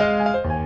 Música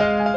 Música